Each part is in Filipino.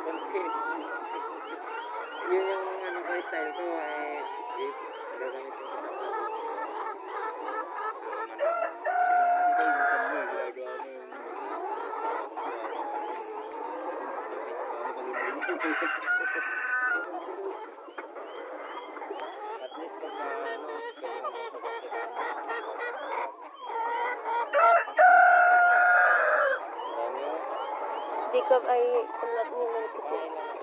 Yun yung ano ko, style ko eh, gagamit ko. Ito yung mukha mo, ginagawa mo yung... At least pag ano, Di ka ay ulat mo ng puti.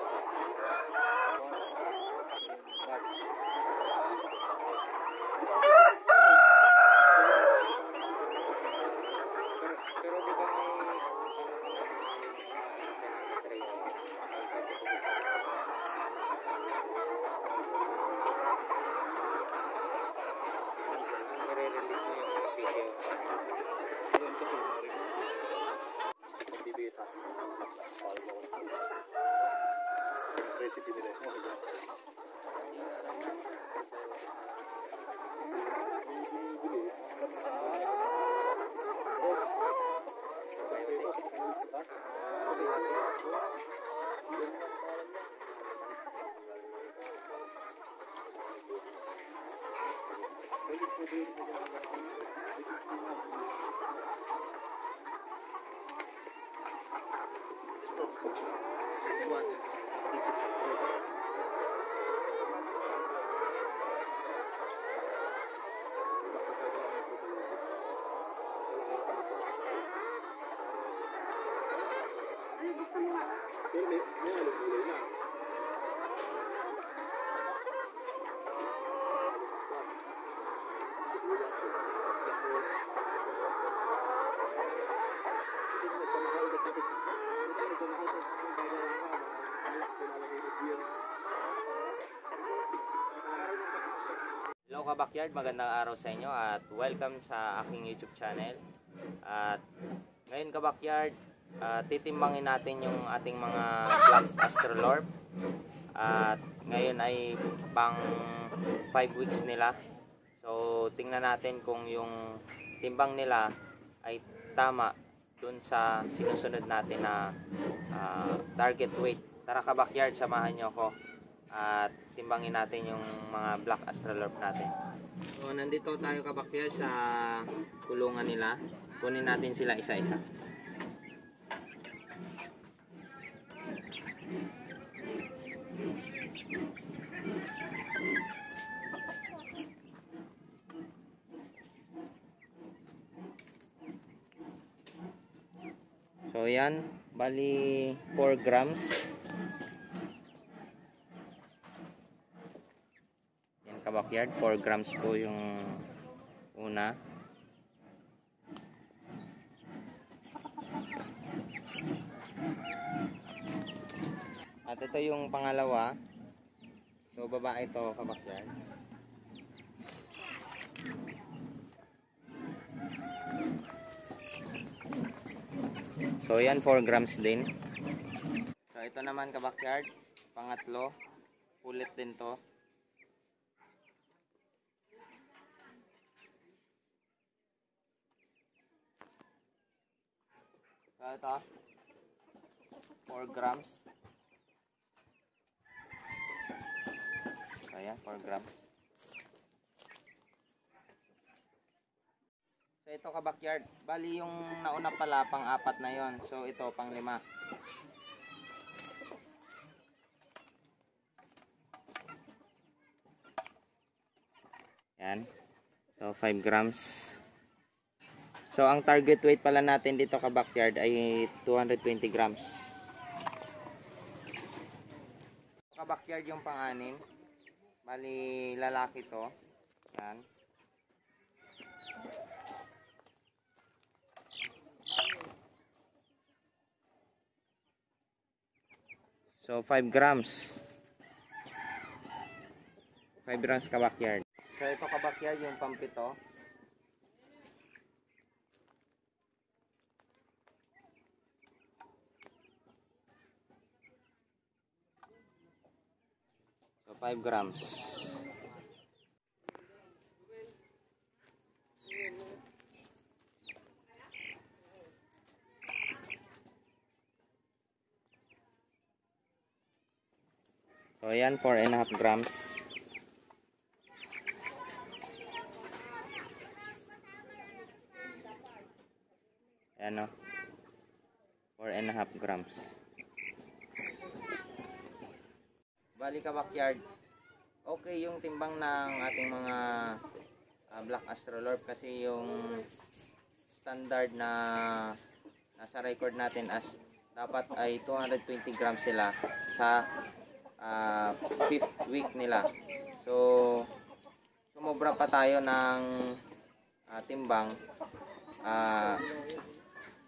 Hello ka backyard, magandang araw sa inyo at welcome sa aking YouTube channel. At ngayon ka backyard, ah, titimbangin natin yung ating mga black astrolorp. At ngayon ay pang 5 weeks nila. So tingnan natin kung yung timbang nila ay tama dun sa sinusunod natin na ah, target weight. Tara ka backyard, samahan nyo ako at timbangin natin yung mga black astrolorp natin. So nandito tayo ka backyard sa kulungan nila. Kunin natin sila isa-isa. So yan, bali 4 grams. Yan ka backyard, 4 grams po yung una. At ito yung pangalawa. So babae ito ka backyard. So yan 4 grams din. So ito naman ka backyard, pangatlo. Ulit din to. Ito 4 grams. So yan 4 grams. So ito ka backyard. Bali yung nauna pala pang apat na yon. So ito pang lima. Yan. So 5 grams. So ang target weight pala natin dito ka backyard ay 220 grams. Ka backyard yung pang-anim. Bali lalaki to. Yan. So 5 grams. 5 grams ka backyard. So ito ka backyard yung pampito. 5 grams. So yan 4 and a half grams. Ayan o. 4 and a half grams. Bali ka backyard. Okay yung timbang ng ating mga ah, Black Astrolorp kasi yung standard na nasa record natin as dapat ay 220 grams sila sa ah, fifth week nila. So, sumobra pa tayo ng ah, timbang ah,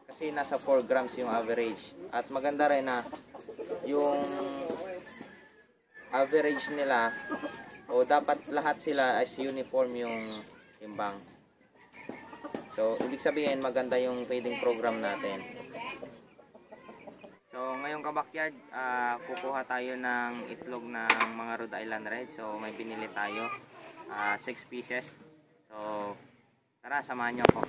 kasi nasa 4 grams yung average. At maganda rin na yung average nila o dapat lahat sila as uniform yung timbang. So, ibig sabihin maganda yung feeding program natin. So, ngayong ka-backyard, ah, kukuha tayo ng itlog ng mga Rhode Island Red. So, may pinili tayo. 6 pieces. So, tara, samahan nyo ako.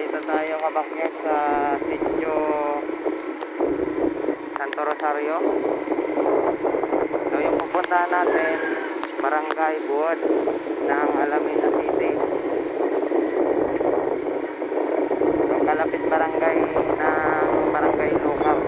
So nandito tayo kabakyat sa sitio Santo Rosario. So yung pupuntahan natin, Barangay Buod ng Alameda City. So kalapit barangay ng Barangay Lukaw.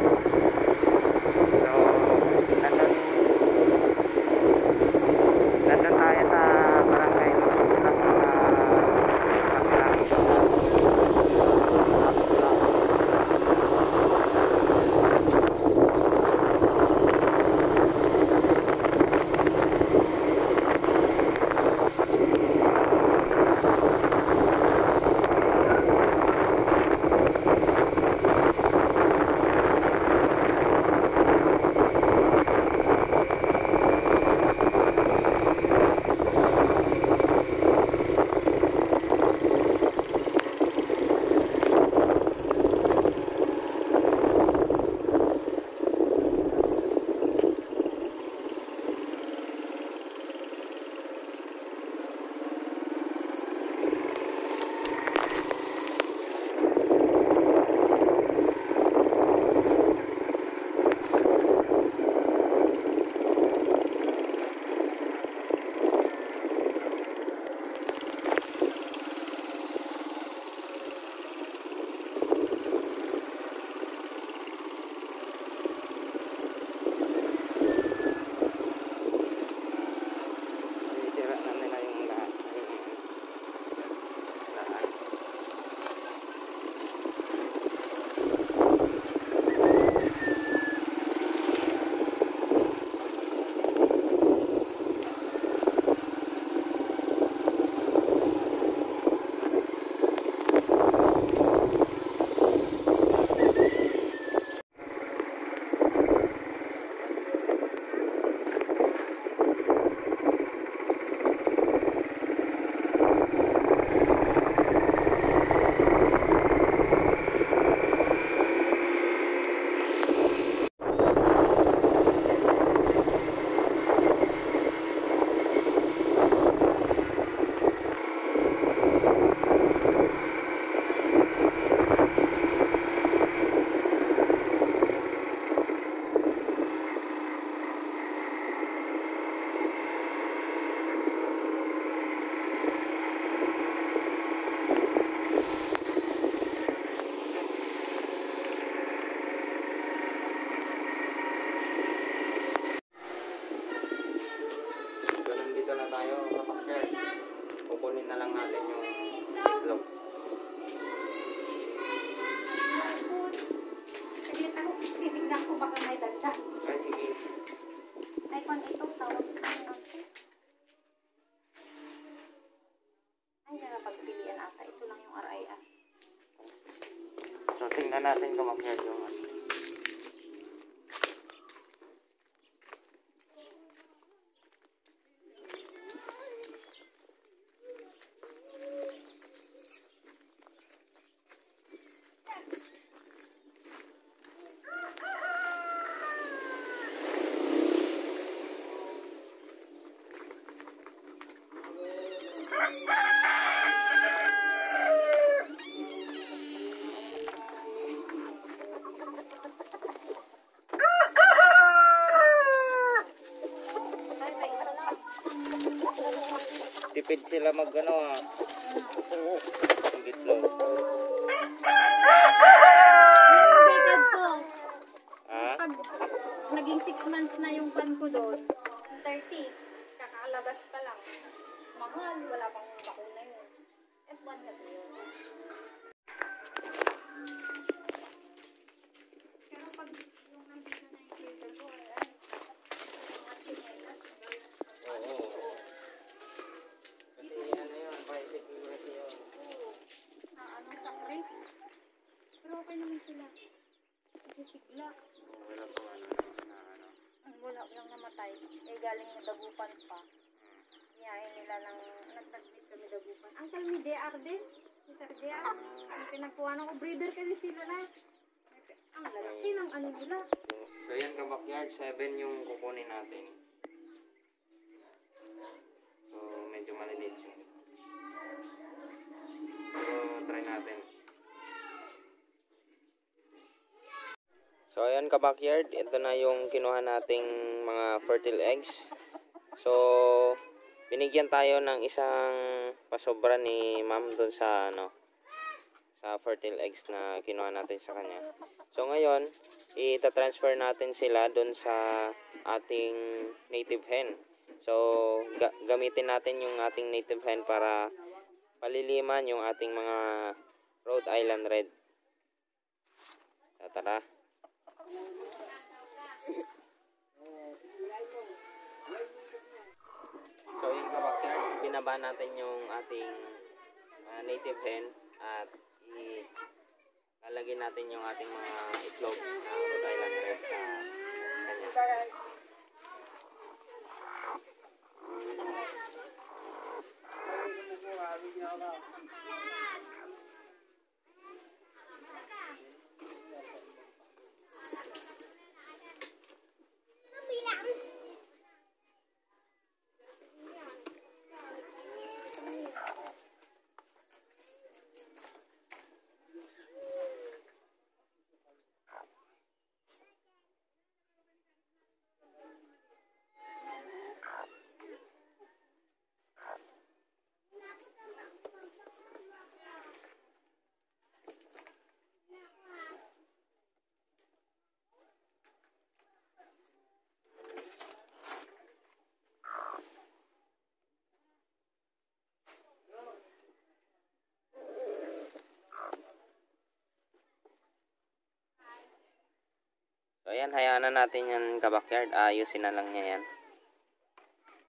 Natin kabakyard yung ano. Ay, may isa lang. Tipid sila mag ano ah. Ang itlog. Updated ko. Ah? Pag naging 6 months na yung pan ko doon, 30, kakalabas pa lang. Mahal, wala pang bakuna yun. F1 kasi yun. Pero pag yung nandito na yung filter ko, ayan, mga chinelas, Oo. Kasi ano yun, by security yun. na ano, sa crates. Pero okay naman sila. Kasi sigla. Wala pa ano na ano. Ang wala lang namatay. Eh, galing na dagupan pa. Niyayin nila ng nagtagpit kami dagupan. Uncle, may DR din. Si Sir DR. Ang pinagkuhan ko, breeder kasi sila na. Ang lalaki ng ano nila. So yan ka backyard, 7 yung kukunin natin. So medyo maliliit natin. So ayan ka backyard, ito na yung kinuha nating mga fertile eggs. So binigyan tayo ng isang pasobra ni ma'am doon sa ano sa fertile eggs na kinuha natin sa kanya. So ngayon, ita-transfer natin sila doon sa ating native hen. So ga- gamitin natin yung ating native hen para paliliman yung ating mga Rhode Island Red. So, tara. So yung kabakyard, binaba natin yung ating ah, native hen at i lalagyan natin yung ating mga itlog na Rhode Island Red sa kanya. So ayan, hayaan na natin yan kabakyard. Ayusin na lang niya yan.